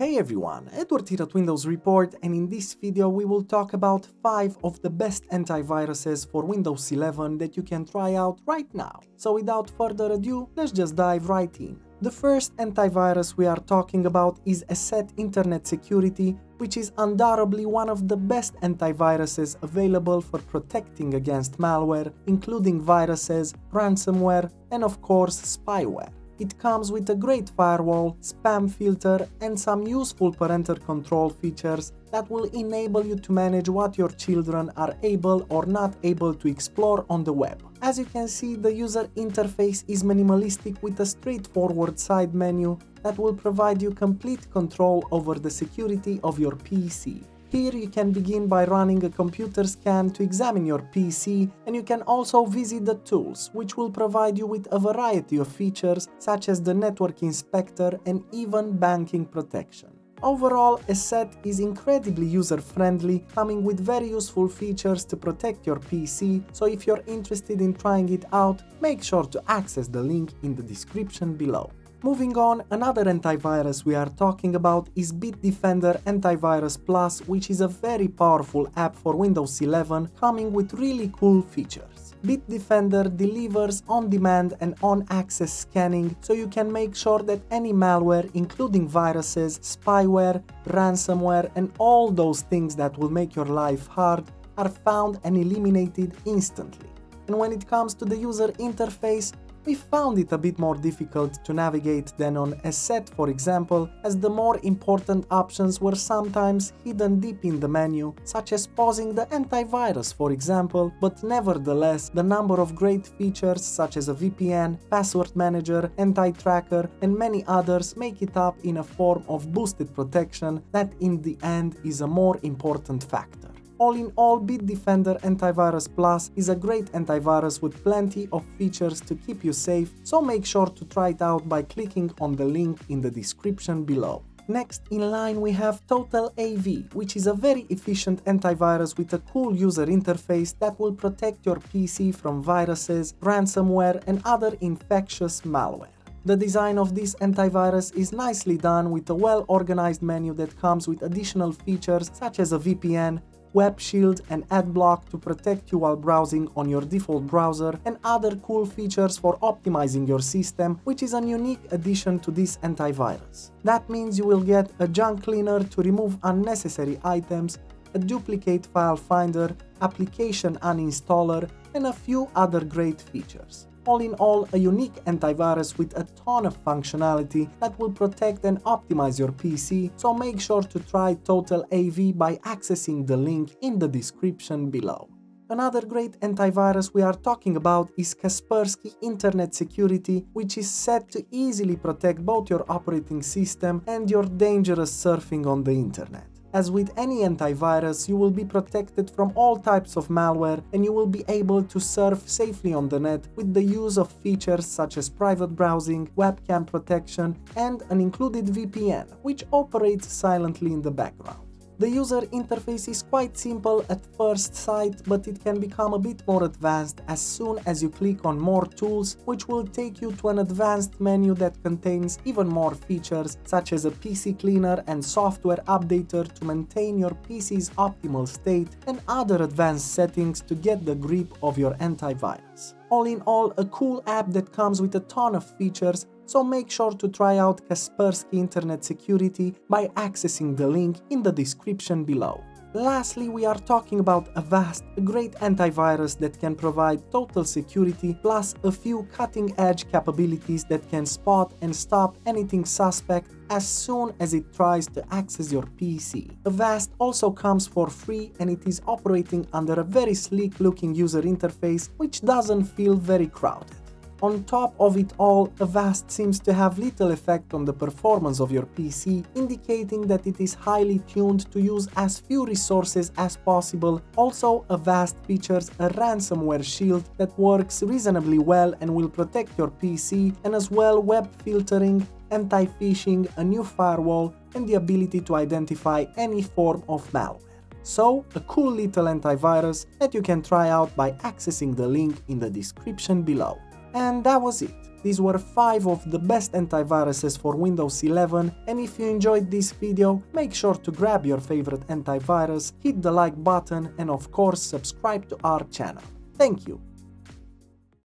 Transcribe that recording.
Hey everyone, Edward here at Windows Report and in this video we will talk about 5 of the best antiviruses for Windows 11 that you can try out right now. So without further ado, let's just dive right in. The first antivirus we are talking about is ESET Internet Security, which is undoubtedly one of the best antiviruses available for protecting against malware, including viruses, ransomware, and of course spyware. It comes with a great firewall, spam filter and some useful parental control features that will enable you to manage what your children are able or not able to explore on the web. As you can see, the user interface is minimalistic with a straightforward side menu that will provide you complete control over the security of your PC. Here you can begin by running a computer scan to examine your PC and you can also visit the tools, which will provide you with a variety of features such as the network inspector and even banking protection. Overall, ESET is incredibly user-friendly, coming with very useful features to protect your PC, so if you're interested in trying it out, make sure to access the link in the description below. Moving on, another antivirus we are talking about is Bitdefender Antivirus Plus, which is a very powerful app for Windows 11 coming with really cool features. Bitdefender delivers on-demand and on-access scanning so you can make sure that any malware including viruses, spyware, ransomware and all those things that will make your life hard are found and eliminated instantly. And when it comes to the user interface, we found it a bit more difficult to navigate than on ESET for example, as the more important options were sometimes hidden deep in the menu, such as pausing the antivirus for example, but nevertheless the number of great features such as a VPN, password manager, anti-tracker and many others make it up in a form of boosted protection that in the end is a more important factor. All in all, Bitdefender Antivirus Plus is a great antivirus with plenty of features to keep you safe, so make sure to try it out by clicking on the link in the description below. Next in line we have Total AV, which is a very efficient antivirus with a cool user interface that will protect your PC from viruses, ransomware and other infectious malware. The design of this antivirus is nicely done with a well-organized menu that comes with additional features such as a VPN, Web Shield and Adblock to protect you while browsing on your default browser, and other cool features for optimizing your system, which is a unique addition to this antivirus. That means you will get a junk cleaner to remove unnecessary items, a duplicate file finder, application uninstaller, and a few other great features all in all a unique antivirus with a ton of functionality that will protect and optimize your PC, so make sure to try Total AV by accessing the link in the description below. Another great antivirus we are talking about is Kaspersky Internet Security, which is set to easily protect both your operating system and your dangerous surfing on the internet. As with any antivirus, you will be protected from all types of malware and you will be able to surf safely on the net with the use of features such as private browsing, webcam protection and an included VPN, which operates silently in the background. The user interface is quite simple at first sight, but it can become a bit more advanced as soon as you click on more tools, which will take you to an advanced menu that contains even more features, such as a PC cleaner and software updater to maintain your PC's optimal state, and other advanced settings to get the grip of your antivirus. All in all, a cool app that comes with a ton of features so make sure to try out Kaspersky Internet Security by accessing the link in the description below. Lastly, we are talking about Avast, a great antivirus that can provide total security plus a few cutting-edge capabilities that can spot and stop anything suspect as soon as it tries to access your PC. Avast also comes for free and it is operating under a very sleek looking user interface which doesn't feel very crowded. On top of it all, Avast seems to have little effect on the performance of your PC, indicating that it is highly tuned to use as few resources as possible. Also, Avast features a ransomware shield that works reasonably well and will protect your PC, and as well web filtering, anti-phishing, a new firewall, and the ability to identify any form of malware. So, a cool little antivirus that you can try out by accessing the link in the description below. And that was it. These were 5 of the best antiviruses for Windows 11 and if you enjoyed this video, make sure to grab your favorite antivirus, hit the like button and of course subscribe to our channel. Thank you!